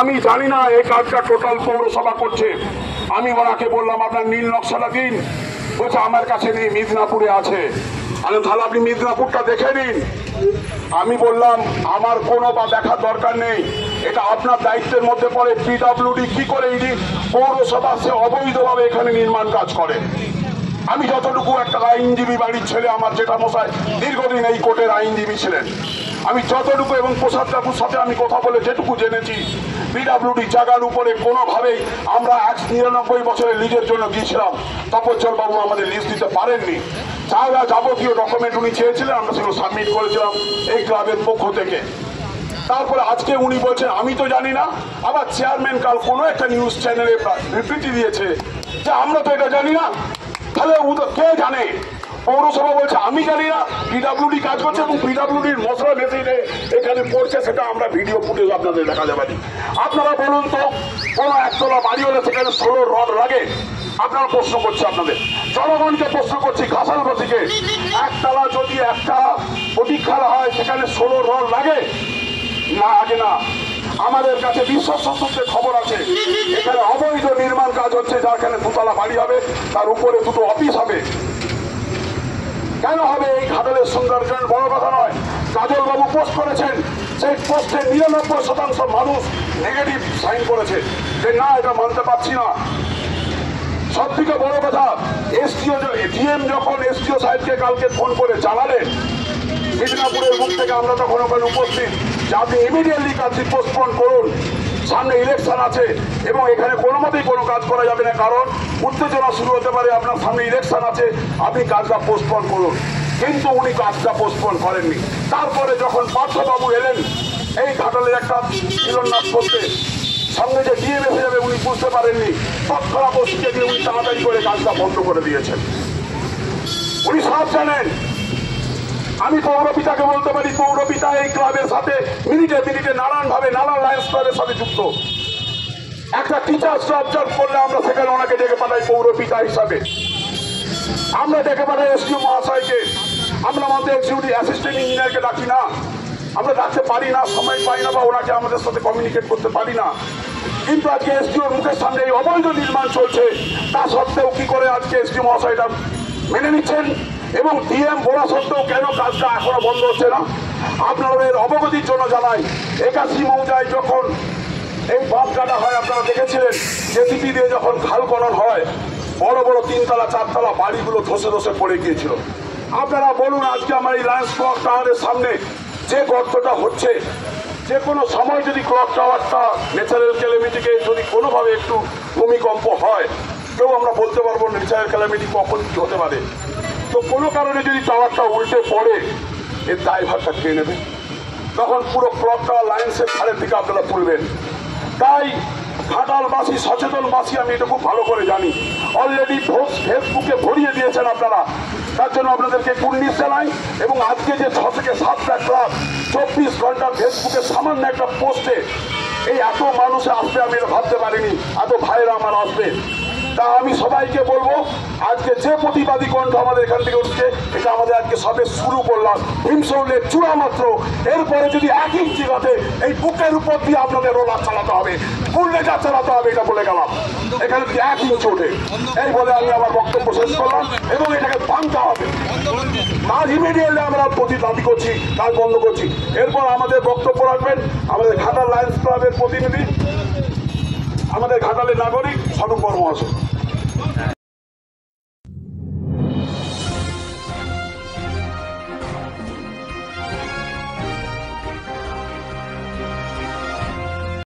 আমি জানি না এই কাজটা টোটাল পৌরসভা করছে। আমি ওনাকে বললাম, আপনার নীল নকশাটা দিন। বলছে, আমার কাছে নেই, মিদনাপুরে আছে। আমি তাহলে আপনি মিদনাপুরটা দেখে নিন। আমি বললাম, আমার কোনো বা দেখার দরকার নেই। এটা আপনার দায়িত্বের মধ্যে পড়ে। পিডাব্লিউডি কি করে পৌরসভা সে অবৈধভাবে এখানে নির্মাণ কাজ করে? আমি যতটুকু একটা আইনজীবী বাড়ির ছেলে, আমার যেটা মশাই দীর্ঘদিন এই কোর্টের আইনজীবী ছিলেন। আমি যতটুকু এবং প্রসাদ বাবুর সাথে আমি কথা বলে যেটুকু জেনেছি পিডাব্লিউডি জায়গার উপরে কোনোভাবেই আমরা এক নিরানব্বই বছরের লিজের জন্য গিয়েছিলাম। তপজ্জল বাবু আমাদের লিস্ট দিতে পারেননি। যা যা যাবতীয় ডকুমেন্ট উনি চেয়েছিলেন, আমরা সেগুলো সাবমিট করেছিলাম এই ক্লাবের পক্ষ থেকে। তারপরে আজকে উনি বলছেন, আমি তো জানি না, আবার চেয়ারম্যান কাল কোনো একটা নিউজ চ্যানেলে বিবৃতি দিয়েছে। যে আমরা তো এটা জানি না। তাহলে কে জানে? পৌরসভা বলছে, আমি জানি না। পিডাব্লিউডি কাজ করছে এবং পিডাব্লিউডির মশলা মেশিনে এখানে পড়ছে, সেটা আমরা ভিডিও ফুটেজ আপনাদের দেখা যাবে আপনারা বলুন তো, কোনো একতলা বাড়ি হলে সেখানে ষোলো রড লাগে? আপনারা প্রশ্ন করছে আপনাদের। জনগণকে প্রশ্ন করছি ঘাসালবাসীকে একতলা যদি একটা প্রতীক্ষার হয়, সেখানে ষোলো রড লাগে? না, আগে না। আমাদের কাছে বিশ্বস্ত খবর আছে। এখানে অবৈধ নির্মাণ কাজ হচ্ছে, যার এখানে দুতলা বাড়ি হবে, তার উপরে দুটো অফিস হবে। কেন হবে এই ঘাটালের সৌন্দর্য বড় কথা নয়? কাজল বাবু পোস্ট করেছেন। সেই পোস্টে নিরানব্বই শতাংশ মানুষ নেগেটিভ সাইন করেছে। যে না, এটা মানতে পারছি না। সব থেকে বড় কথা, এসটিও ডিএম যখন এসটিও সাহেবকে কালকে ফোন করে জানালেন মিদনাপুরের মুখ থেকে আমরা তখন ওখানে উপস্থিত। যে আপনি ইমিডিয়েটলি কাজটি পোস্টপোন করুন। সামনে ইলেকশন আছে এবং এখানে কোনো মতেই কোনো কাজ করা যাবে না। কারণ উত্তেজনা শুরু হতে পারে, আপনার সামনে ইলেকশন আছে, আপনি কাজটা পোস্টপোন করুন। কিন্তু উনি কাজটা পোস্টপোন করেননি। তারপরে যখন পার্থবাবু এলেন, এই ঘাটালের একটা শিলন্যাস করতে সঙ্গে যে ডিএম এসে যাবে উনি বুঝতে পারেননি। তৎক্ষণাৎ ওসিকে দিয়ে উনি তাড়াতাড়ি করে কাজটা বন্ধ করে দিয়েছেন। উনি সব জানেন আমি পৌরপিতাকে বলতে পারি, পৌরপিতা এই ক্লাবের সাথে মিনিটে মিনিটে নানান ভাবে নানান লায়ন্স ক্লাবের সাথে যুক্ত। একটা টিচার্স অবজার্ভ করলে আমরা সেখানে ওনাকে ডেকে পাঠাই পৌরপিতা হিসাবে। আমরা ডেকে পাঠাই এস এসডিও মহাশয়কে। আমরা আমাদের এক্সিকিউটিভ অ্যাসিস্ট্যান্ট ইঞ্জিনিয়ারকে ডাকি না। আমরা ডাকতে পারি না, সময় পাই না বা ওনাকে আমাদের সাথে কমিউনিকেট করতে পারি না। কিন্তু আজকে এস এসডিওর মুখের সামনে এই অবৈধ নির্মাণ চলছে। তা সত্ত্বেও কি করে আজকে এস এসডিও মহাশয়টা মেনে নিচ্ছেন? এবং ডিএম বলা সত্ত্বেও কেন কাজটা এখনও বন্ধ হচ্ছে না? আপনাদের অবগতির জন্য জানাই, একাশি মৌজায় যখন এই বাঁধ কাটা হয়, আপনারা দেখেছিলেন জেসিপি দিয়ে যখন খাল খনন হয়, বড় বড় তিনতলা, চারতলা বাড়িগুলো ধসে ধসে পড়ে গিয়েছিল। আপনারা বলুন, আজকে আমার এই লায়ন্স ক্লক টাওয়ারের সামনে যে গর্তটা হচ্ছে, যে কোনো সময় যদি ক্লক টাওয়ারটা ন্যাচারাল ক্যালামিটিকে যদি কোনোভাবে একটু ভূমিকম্প হয়, কেউ আমরা বলতে পারব ন্যাচারাল ক্যালামিটি কখন কি হতে পারে? তো কোনো কারণে যদি টাওয়ারটা উল্টে পড়ে এর দায়ভারটা কে নেবে? তখন পুরো ক্লক টাওয়ার লাইন্সের ধারের দিকে আপনারা তুলবেন। তাই ঘাটালবাসী, সচেতনবাসী, আমি এটা খুব ভালো করে জানি। অলরেডি ফেসবুকে ভরিয়ে দিয়েছেন আপনারা। তার জন্য আপনাদেরকে কুর্নিশ জানাই এবং আজকে যে ছ থেকে সাতটা ক্লাব, চব্বিশ ঘণ্টা ফেসবুকে সামান্য একটা পোস্টে, এই এত মানুষ আসবে আমি এটা ভাবতে পারিনি, এত ভাইরা আমার আসবে। তা আমি সবাইকে বলব, আজকে যে প্রতিবাদী কণ্ঠ আমাদের এখান থেকে উঠছে, এটা আমাদের আজকে সবে শুরু করলাম। হিমসৌলের চূড়া মাত্র। এরপরে যদি এক ইঞ্চি ঘটে এই বুকের উপর দিয়ে আপনাদের রোলার চালাতে হবে বুল্লেটার চালাতে হবে, এটা বলে গেলাম। এখানে যদি এক ইঞ্চি ওঠে, এই বলে আমি আমার বক্তব্য শেষ করলাম এবং এটাকে ভাঙতে হবে। কাজ ইমিডিয়েটলি আমরা প্রতি দাবি করছি, তার বন্ধ করছি। এরপর আমাদের বক্তব্য রাখবেন, আমাদের ঘাটাল লায়ন্স ক্লাবের প্রতিনিধি। আমাদের ঘাটালের নাগরিক স্বরূপ কর্ম আছে।